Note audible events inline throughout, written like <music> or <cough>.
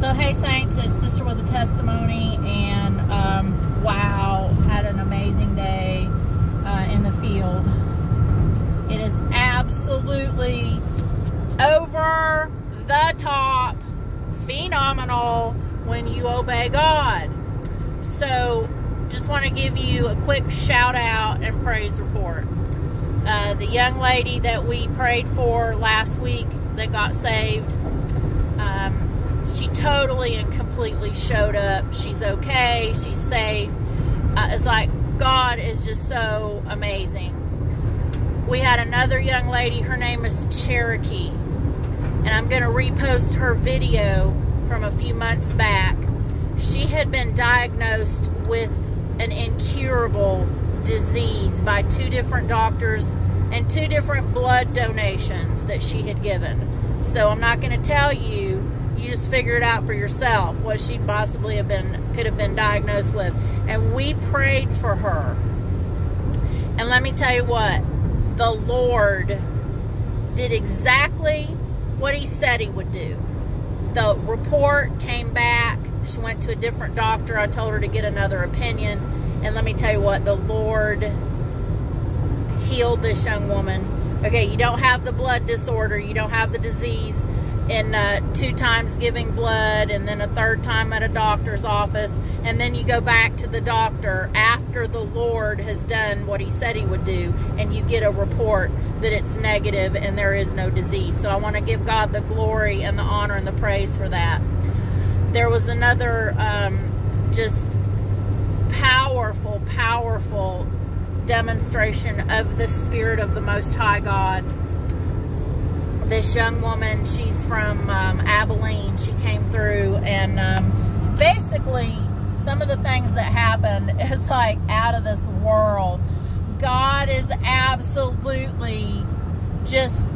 So, hey, Saints, it's Sister with a Testimony, and um, wow, had an amazing day uh, in the field. It is absolutely over the top, phenomenal when you obey God. So, just want to give you a quick shout out and praise report. Uh, the young lady that we prayed for last week that got saved. She totally and completely showed up. She's okay. She's safe. Uh, it's like God is just so amazing. We had another young lady. Her name is Cherokee. And I'm going to repost her video from a few months back. She had been diagnosed with an incurable disease by two different doctors and two different blood donations that she had given. So I'm not going to tell you figure it out for yourself what she possibly have been could have been diagnosed with. And we prayed for her. And let me tell you what the lord did exactly what he said he would do. The report came back. She went to a different doctor. I told her to get another opinion. And let me tell you what the lord healed this young woman. Okay you don't have the blood disorder. You don't have the disease and uh, two times giving blood and then a third time at a doctor's office and then you go back to the doctor after the lord has done what he said he would do and you get a report that it's negative and there is no disease. So i want to give god the glory and the honor and the praise for that. There was another um, just powerful powerful demonstration of the spirit of the most high god this young woman. She's from um, Abilene. She came through, and um, basically, some of the things that happened <laughs> is like out of this world. God is absolutely just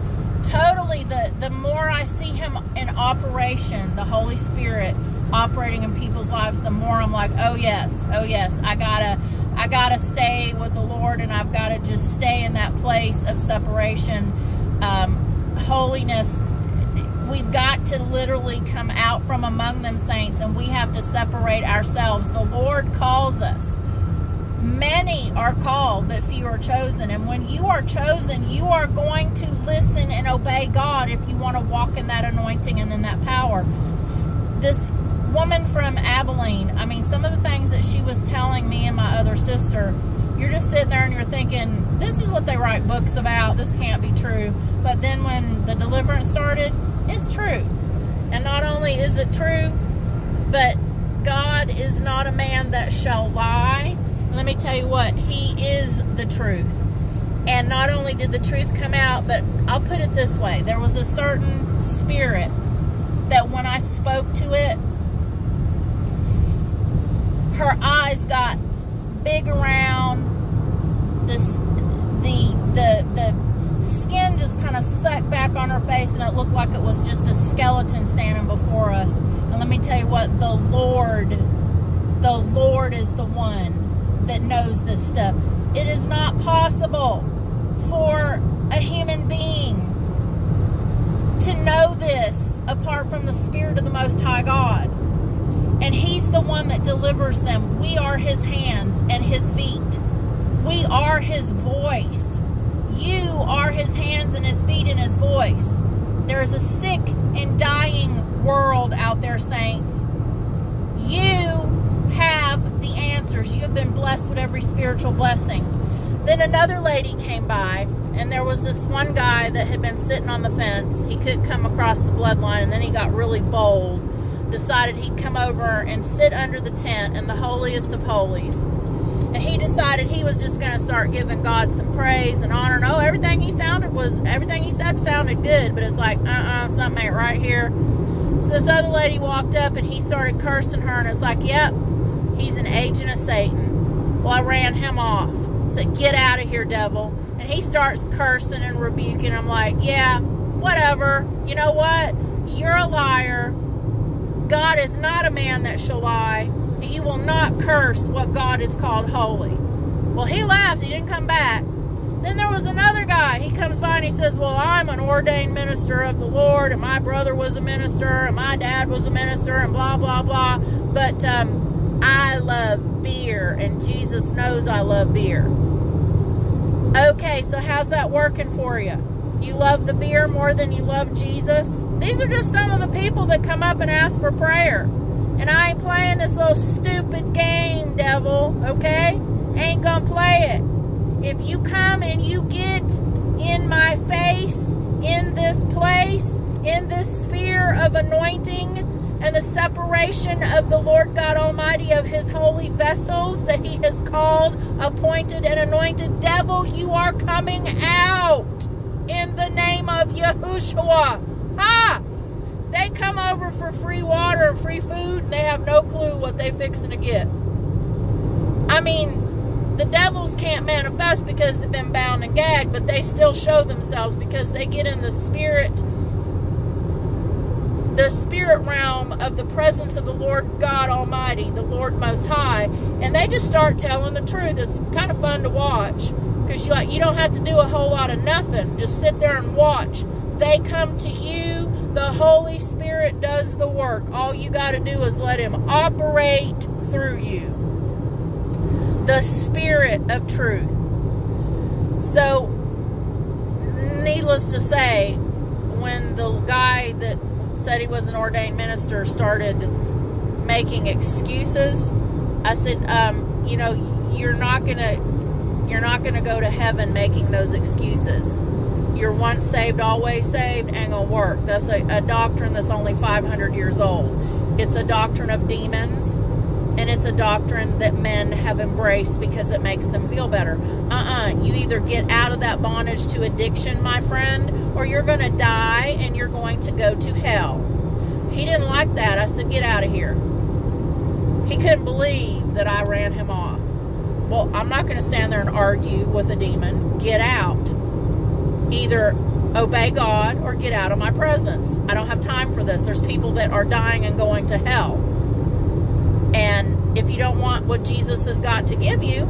totally the the more I see him in operation, the Holy Spirit operating in people's lives, the more I'm like, oh yes, oh yes, I gotta I gotta stay with the Lord and I've gotta just stay in that place of separation. Um, holiness we've got to literally come out from among them saints and we have to separate ourselves. The lord calls us. Many are called but few are chosen. And when you are chosen you are going to listen and obey god if you want to walk in that anointing and in that power. This woman from abilene i mean some of the things that she was telling me and my other sister you're just sitting there and you're thinking, this is what they write books about. This can't be true. But then when the deliverance started, it's true. And not only is it true, but God is not a man that shall lie. Let me tell you what, He is the truth. And not only did the truth come out, but I'll put it this way there was a certain spirit that when I spoke to it, her eyes got big around this the the the skin just kind of sucked back on her face and it looked like it was just a skeleton standing before us. And let me tell you what the lord the lord is the one that knows this stuff. It is not possible for a human being to know this apart from the spirit of the most high god. And he's the one that delivers them. We are his hands and his feet. We are his voice. You are his hands and his feet and his voice. There is a sick and dying world out there, saints. You have the answers. You have been blessed with every spiritual blessing. Then another lady came by, and there was this one guy that had been sitting on the fence. He couldn't come across the bloodline, and then he got really bold, decided he'd come over and sit under the tent in the holiest of holies and he decided he was just going to start giving God some praise and honor. No, everything he sounded was everything he said sounded good, but it's like uh uh something ain't right here. So this other lady walked up and he started cursing her, and it's like, yep, he's an agent of Satan. Well, I ran him off. Said, get out of here, devil. And he starts cursing and rebuking. I'm like, yeah, whatever. You know what? You're a liar. God is not a man that shall lie you will not curse what God has called holy. Well, he left. He didn't come back. Then there was another guy. He comes by and he says, Well, I'm an ordained minister of the Lord, and my brother was a minister, and my dad was a minister, and blah, blah, blah. But um, I love beer, and Jesus knows I love beer. Okay, so how's that working for you? You love the beer more than you love Jesus? These are just some of the people that come up and ask for prayer. And I ain't playing this little stupid game, devil, okay? Ain't gonna play it. If you come and you get in my face, in this place, in this sphere of anointing and the separation of the Lord God Almighty of his holy vessels that he has called, appointed, and anointed, devil, you are coming out in the name of Yahushua. Ha! They come over for free water and free food and they have no clue what they're fixing to get. I mean, the devils can't manifest because they've been bound and gagged, but they still show themselves because they get in the spirit the spirit realm of the presence of the Lord God Almighty, the Lord Most High, and they just start telling the truth. It's kind of fun to watch because you like you don't have to do a whole lot of nothing. Just sit there and watch. They come to you. The Holy Spirit does the work. All you got to do is let Him operate through you the spirit of truth. So, needless to say, when the guy that said he was an ordained minister started making excuses, I said, um, you know, you're not gonna, you're not gonna go to heaven making those excuses. You're once saved, always saved, and gonna work. That's a, a doctrine that's only 500 years old. It's a doctrine of demons and it's a doctrine that men have embraced because it makes them feel better. Uh uh You either get out of that bondage to addiction, my friend, or you're going to die and you're going to go to hell. He didn't like that. I said, Get out of here. He couldn't believe that I ran him off. Well, I'm not going to stand there and argue with a demon. Get out. Either obey God or get out of my presence. I don't have time for this. There's people that are dying and going to hell and if you don't want what Jesus has got to give you,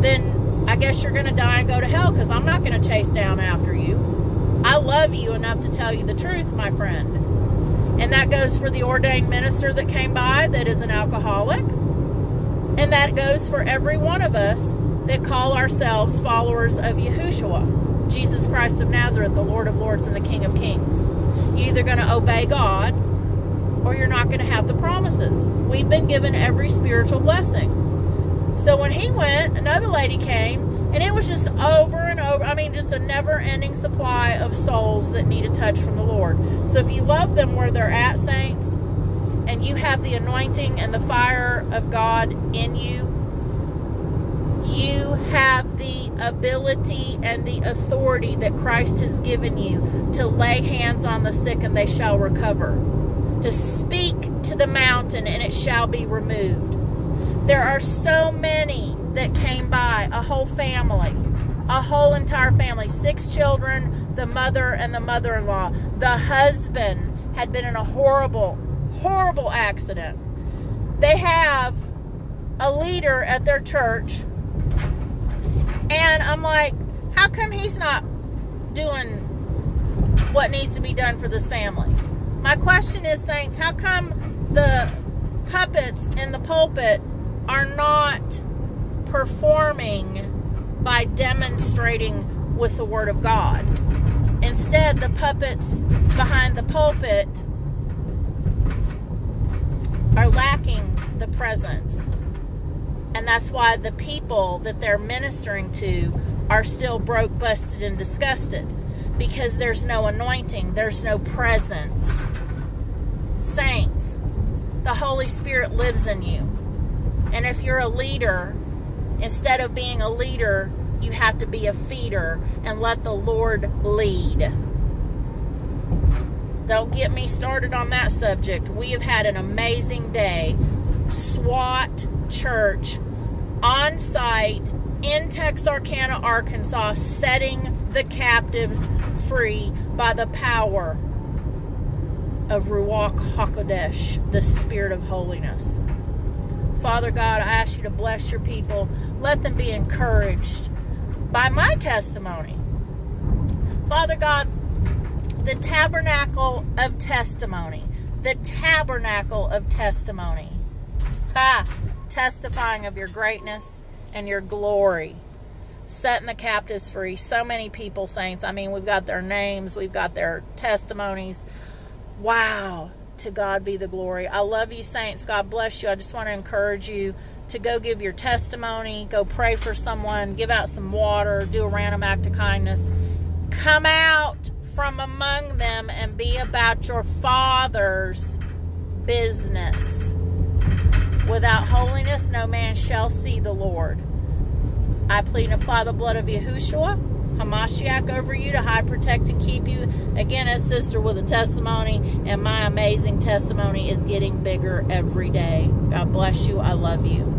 then I guess you're going to die and go to hell because I'm not going to chase down after you. I love you enough to tell you the truth, my friend. And that goes for the ordained minister that came by that is an alcoholic. And that goes for every one of us that call ourselves followers of Yahushua, Jesus Christ of Nazareth, the Lord of Lords and the King of Kings. You're either going to obey God or you're not going to have the promises. We've been given every spiritual blessing. So when he went, another lady came, and it was just over and over. I mean, just a never ending supply of souls that need a touch from the Lord. So if you love them where they're at, saints, and you have the anointing and the fire of God in you, you have the ability and the authority that Christ has given you to lay hands on the sick and they shall recover to speak to the mountain and it shall be removed. There are so many that came by, a whole family, a whole entire family, six children, the mother and the mother in law. The husband had been in a horrible, horrible accident. They have a leader at their church, and I'm like, how come he's not doing what needs to be done for this family? My question is, Saints, how come the puppets in the pulpit are not performing by demonstrating with the Word of God? Instead, the puppets behind the pulpit are lacking the presence. And that's why the people that they're ministering to are still broke, busted, and disgusted because there's no anointing, there's no presence. Saints, the Holy Spirit lives in you. And if you're a leader, instead of being a leader, you have to be a feeder and let the Lord lead. Don't get me started on that subject. We have had an amazing day. SWAT Church on site in Texarkana, Arkansas, setting the captives free by the power of Ruach HaKodesh, the Spirit of holiness. Father God, I ask you to bless your people. Let them be encouraged. by my testimony. Father God, the tabernacle of testimony, the tabernacle of testimony. Ha! Testifying of your greatness and your glory setting the captives free. So many people, saints. I mean, we've got their names, we've got their testimonies. Wow. To God be the glory. I love you, saints. God bless you. I just want to encourage you to go give your testimony, go pray for someone, give out some water, do a random act of kindness. Come out from among them and be about your Father's business. Without holiness, no man shall see the Lord. I plead and apply the blood of Yahushua, Hamashiach over you to hide, protect, and keep you. Again, as sister with a testimony, and my amazing testimony is getting bigger every day. God bless you. I love you.